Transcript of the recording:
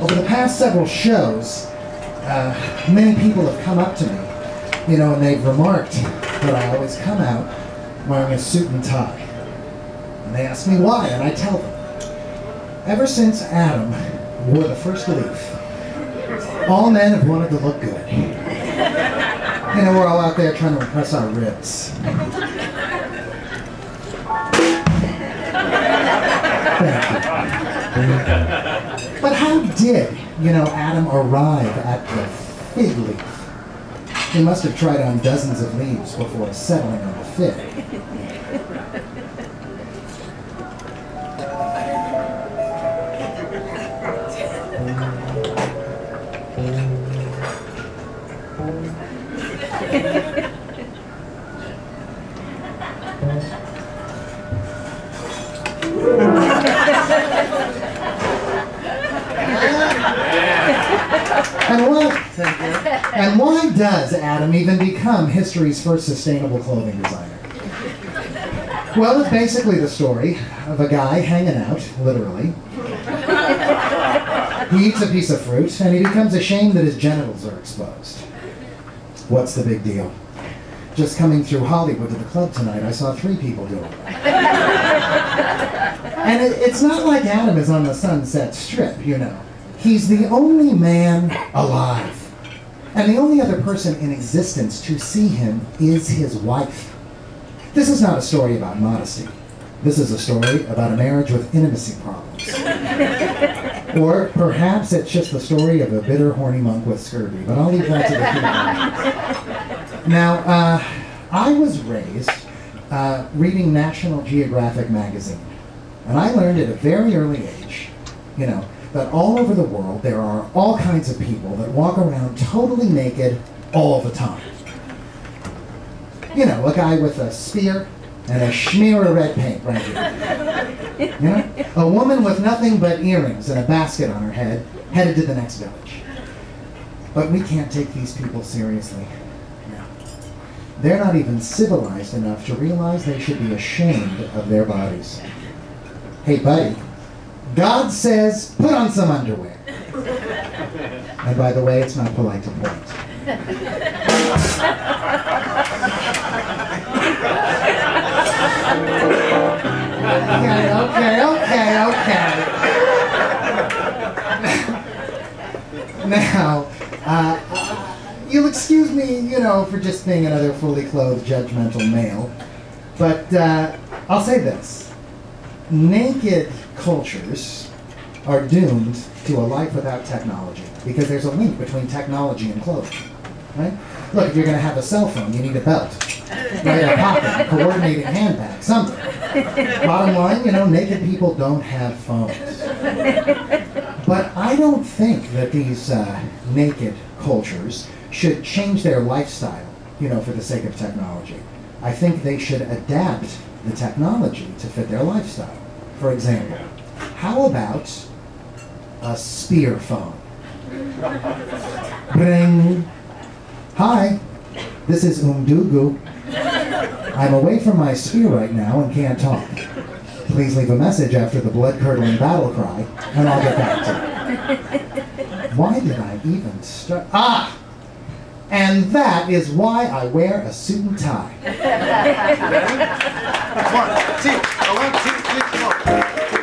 over the past several shows, uh, many people have come up to me, you know, and they've remarked that I always come out wearing a suit and tie. And they ask me why, and I tell them. Ever since Adam wore the first leaf, all men have wanted to look good. You know, we're all out there trying to impress our ribs. Thank you. But how did, you know, Adam arrive at the fig leaf? He must have tried on dozens of leaves before settling on the fig. Thank you. And why does Adam even become history's first sustainable clothing designer? Well, it's basically the story of a guy hanging out, literally. He eats a piece of fruit and he becomes ashamed that his genitals are exposed. What's the big deal? Just coming through Hollywood to the club tonight, I saw three people doing it. And it, it's not like Adam is on the Sunset Strip, you know. He's the only man alive. And the only other person in existence to see him is his wife. This is not a story about modesty. This is a story about a marriage with intimacy problems. or perhaps it's just the story of a bitter, horny monk with scurvy, but I'll leave that to the people. Now, uh, I was raised uh, reading National Geographic magazine. And I learned at a very early age, you know, that all over the world there are all kinds of people that walk around totally naked all the time. You know, a guy with a spear and a smear of red paint right here. You know? A woman with nothing but earrings and a basket on her head headed to the next village. But we can't take these people seriously. They're not even civilized enough to realize they should be ashamed of their bodies. Hey, buddy, God says put on some underwear. And by the way, it's not polite to point. Okay, okay, okay, okay. now, uh, you'll excuse me, you know, for just being another fully clothed, judgmental male, but uh, I'll say this naked cultures are doomed to a life without technology because there's a link between technology and clothing. Right? Look, if you're going to have a cell phone, you need a belt, right? A pocket, a coordinating handbag, something. Bottom line, you know, naked people don't have phones. But I don't think that these uh, naked cultures should change their lifestyle, you know, for the sake of technology. I think they should adapt the technology to fit their lifestyle. For example, how about a spear phone? Bring. Hi, this is Umdugu. I'm away from my spear right now and can't talk. Please leave a message after the blood-curdling battle cry, and I'll get back to you. Why did I even start? Ah! And that is why I wear a suit and tie. One, two, oh, one, two, three, four.